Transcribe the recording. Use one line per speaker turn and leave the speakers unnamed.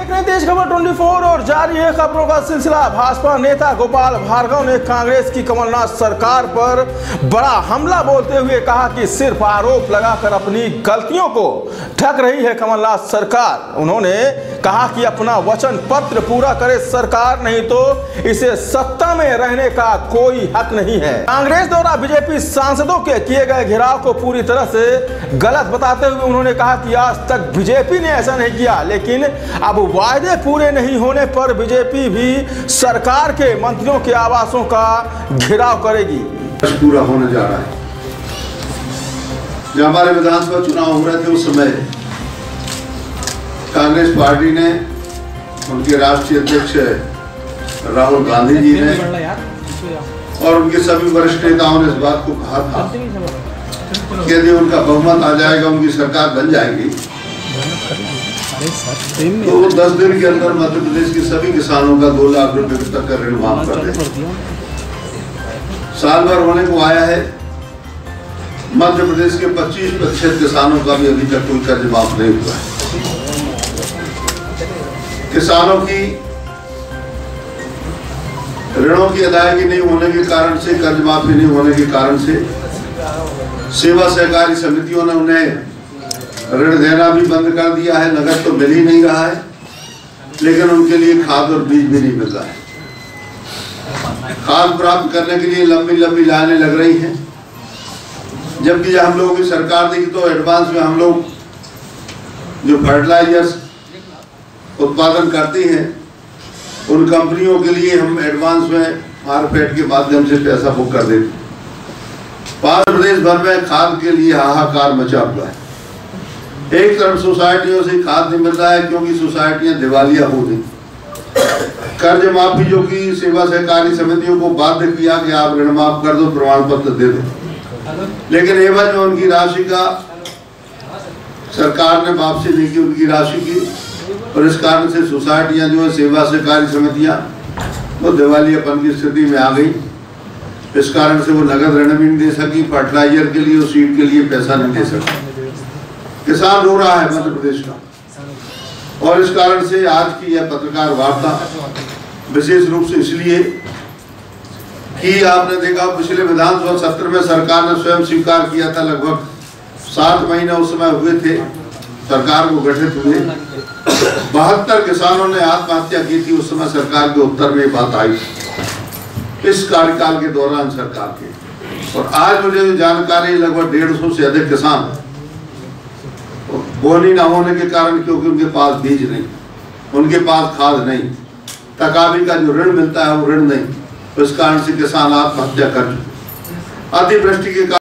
देख रहे तेज खबर 24 और जारी है खबरों का सिलसिला। भाजपा नेता गोपाल भार्गव ने कांग्रेस की कमलनाथ सरकार पर बड़ा हमला बोलते हुए कहा कि सिर्फ़ आरोप लगाकर अपनी गलतियों को ढक रही है कमलनाथ सरकार। उन्होंने कहा कि अपना वचन पत्र पूरा करे सरकार, नहीं तो इसे सत्ता में रहने का कोई हक नहीं है। कांग्रेस द्वारा बीजेपी सांसदों के किए गए घेराव को पूरी तरह से गलत बताते हुए उन्होंने कहा कि आज तक बीजेपी ने ऐसा नहीं किया, लेकिन अब वायदे पूरे नहीं होने पर बीजेपी भी सरकार के मंत्रियों के आवासों का घेराव करेगी।
पूरा होने जा रहा है। जब हमारे विधानसभा चुनाव हो रहे थे उस समय कांग्रेस पार्टी ने उनके राष्ट्रीय अध्यक्ष राहुल गांधी जी ने और उनके सभी वरिष्ठ नेताओं ने इस बात को कहा था कि यदि उनका बहुमत आ जाएगा उनकी सरकार बन जाएगी। तो वो दस दिन के अंदर मध्य प्रदेश के सभी किसानों का दो लाख रुपए तक का ऋण माफ़ कर दे। साल भर होने को आया है। मध्य प्रदेश के 25 प्रतिशत किसानों का भी अभी तक कोई कर्ज माफ़ नहीं हुआ है। किसानों की, ऋणों की अदायगी नहीं होने के कारण से कर्ज माफ़ी नहीं होने के कारण से, सेवा सहकारी समितियों ने उन्हें ऋण देना भी बंद कर दिया है, नगद तो मिल ही नहीं रहा है, लेकिन उनके लिए खाद और बीज भी नहीं मिल रहा है। खाद प्राप्त करने के लिए लंबी लंबी लाइनें लग रही हैं। जबकि हम लोगों की सरकार देखी तो एडवांस में हम लोग जो फर्टिलाइजर्स उत्पादन करती हैं, उन कंपनियों के लिए हम एडवांस में मार्केट के माध्यम से पैसा बुक कर देते भारत प्रदेश भर में खाद के लिए हाहाकार मचा हुआ है। एक तरफ़ सोसाइटियों से खाद नहीं मिल रहा है क्योंकि सोसाइटियाँ दिवालिया हो गई। कर्ज माफ़ी जो की सेवा सहकारी समितियों को बाध्य किया कि आप ऋण माफ़ कर दो, प्रमाण पत्र दे दो। लेकिन एवज में उनकी राशि का सरकार ने वापसी नहीं की, उनकी राशि की और इस कारण से सोसाइटियाँ जो है, सेवा से कार्य समितियाँ, वो दिवालियापन की स्थिति में आ गई। इस कारण से वो नगद ऋण भी नहीं दे सकी फर्टिलाइज़र के लिए और सीड के लिए पैसा नहीं दे सकी। किसान रो रहा है मध्य प्रदेश का। और इस कारण से आज की यह पत्रकार वार्ता विशेष रूप से इसलिए कि आपने देखा, पिछले विधानसभा सत्र में सरकार ने स्वयं स्वीकार किया था, लगभग सात महीने उस समय हुए थे, सरकार को गठित हुए। बहत्तर किसानों ने आत्महत्या की थी, उस समय सरकार के उत्तर में बात आई। इस कार्यकाल के दौरान सरकार के। और आज मुझे जानकारी, लगभग डेढ़ सौ से अधिक किसान बोनी ना होने के कारण क्योंकि उनके पास बीज नहीं, उनके पास खाद नहीं, तकाबी का जो ऋण मिलता है वो ऋण नहीं तो इस कारण से किसान आत्महत्या कर अतिवृष्टि के